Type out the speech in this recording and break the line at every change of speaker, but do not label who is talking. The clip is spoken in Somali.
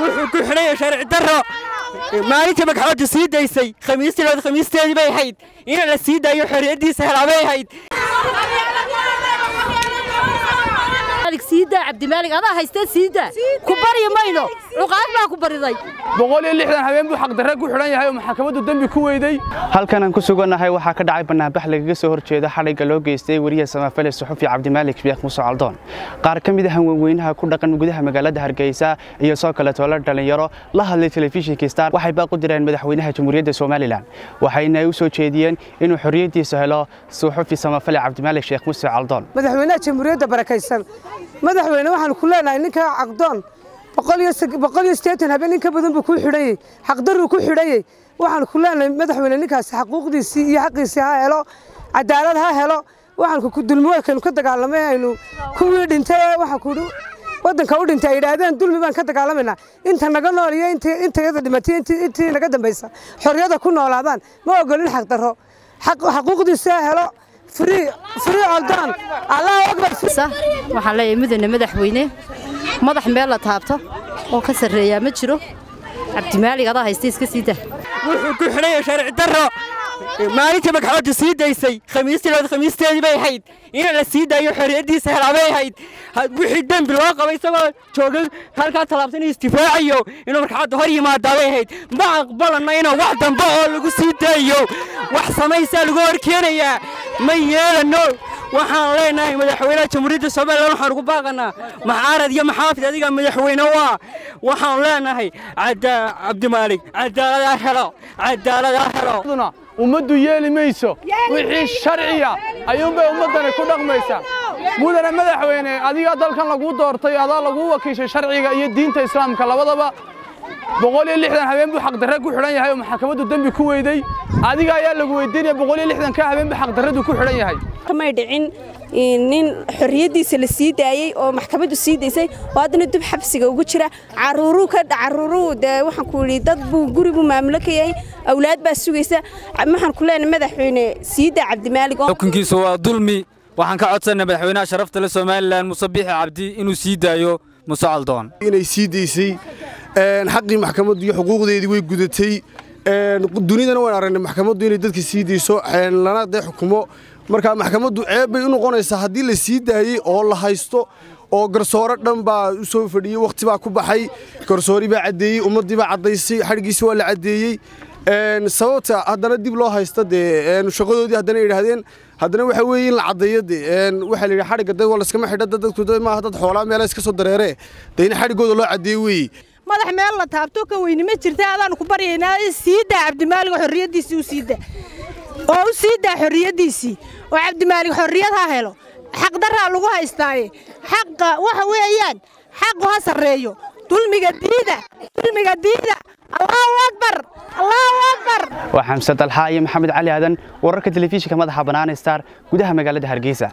wuxuu ku xidhaya sharci darro. Maalintii magxoodda sii daysay khamiistilood khamiisteedii bay ahayd. In la sii daayo xorriyaddiisa helaa ahayd
siidaa cabdimaalig adaa haystee siidaa ku baryi mayno cuqaad baa ku bariday.
Boqol iyo lixdan habeen buu xaqdarre ku xidhan yahay oo maxkamaddu dembi ku weyday.
Halkan aan ku sugannahay waxaa ka dhacay bannaanbax lagaga soo horjeeda xadhigga loo geystay weriya samafale suxufi cabdimaalik sheekh muuse caldoon qaar ka mid ah hanweenweynaha ku dhaqan gudaha magaalada hargeysa iyo soo kale toola dhallinyaro la hadlay telefishinka star waxay baaq u direen madaxweynaha jamhuuriyadda somalilan. Waxayna u soo jeediyeen inuu xorriyaddiisa helo suxufi samafale cabdimaalik sheekh muuse caldoon
madaxweynaha jamhuuriyadda barakaysan madaxweyne waxaan ku leenahay ninka caqdoon boqol iyo habeen in badan buu ku xidhanyey xaqdaruu ku xidhanyey waxaan ku leenahay madaxweyne ninkaasi xaquuqdiisii iyo xaqiisii ha helo cadaalad ha helo. Waxaan dulmiweelkaynu ka dagaalamay aynu kuwii dhintay waxaan waddanka u dhintay ay yidhaahdeen dulmi baan ka dagaalamaynaa inta naga nool iyo intayada dhimatay intii naga dambaysa xorriyada ku noolaadaan ma ogolin xaqdarro xaquuqdiisi ha helo
waxaan leeyahay mudane madaxweyne madax meel la taabto oo ka sarreeyaa ma jiro. Cabdimaalig adaa haysta iska sii dah
wuxuu ku xidhaya sharci darro. Maalintii magxoodda sii daysay khamiistilood khamiisteedii bay ahayd. In la sii daayo xorriyaddiisa helaa bay ahayd wixii dembi loo qabay isagoo jooga halkaa tallaabta inuu isdifaacayo inuu markaxadda hor yimaadaa bay ahayd. Ma aqbalanna inuu wax dambe oo lagu sii daayo. Wax samaysaa lagu hor keenayaa ma yeelano waxaan leenahay madaxweynaha jamhuuriyadda somalilan waxaan ugu baaqanaa maxaarad iyo maxaafid adiga madaxweyne waa. Waxaan leenahay cabdimaalig cadaalada helo cadaalada helo.
Ummaddu yeeli mayso wixii sharciya ayuunbay ummaddani ku dhaqmaysaa. Mudane madaxweyne adigaa dalkan laguu doortay adaa laguu wakiishay sharciga iyo diinta islaamka labadaba boqol iyo lixdan habeen buu xaqdarre ku xidhan yahay oo maxkamaddu dembi ku weyday. Adiga ayaa lagu weydiinaya boqol iyo lixdan ka habeen buu xaqdarradu ku xidhan yahay.
Kamay dhicin nin xorriyaddiisa la sii daayey oo maxkamaddu sii daysay oo haddana dub xabsiga ugu jira. Caruuruu ka caruuruu dee waxaan ku yidhi dad buu guri buu maamulo ka yahay awlaad baa sugaysa. Waxaan ku leenahay madaxweyne sii daa cabdimaalig
xukunkiisu waa dulmi. Waxaan ka codsanay madaxweynaha sharafta le somalilan muuse biixi cabdi inuu sii daayo muuse caldoon.
Inay sii daysay xaqii maxkamaddu iyo xuquuqdeedii way gudatay. Dunidana waan aragnay maxkamaddu inay dadka sii dayso lana dee xukumo. Marka maxkamaddu ceeb bay u noqonaysaa haddii la sii daayey oo la haysto oo garsoore dhan baa u soo fadhiyey wakhti baa ku baxay garsoori baa caddeeyey ummaddii baa caddaysay xadhiggiisi waa la caddeeyey sababta haddana dib loo haysta dee shaqadoodii haddana yidhaahdeen haddana waxa weeye in la caddeeyo de waxaa la yidhi xadhigga dad waa laskama xidha dadku maaha dad xoolaa meela iska soo dareeree dee in xadhiggooda loo caddeeyo weeye
madax meel la taabto ka weyni ma jirta adaanu ku baryaynaa sii cabdimaalig xorriyaddiisii u sii oo u sii daa oo cabdimaalig xorriyad ha helo. Xaqdarraa lagu haystaaye. Xaqa waxa weeyaan xaqu ha sarreeyo. Dulmiga diida dulmiga diida. Allahu akbar allahu akbar.
Waa xamse dalxa iyo maxamed cali aadan wararka telefishinka madaxa bannaan star gudaha magaalada hargeysa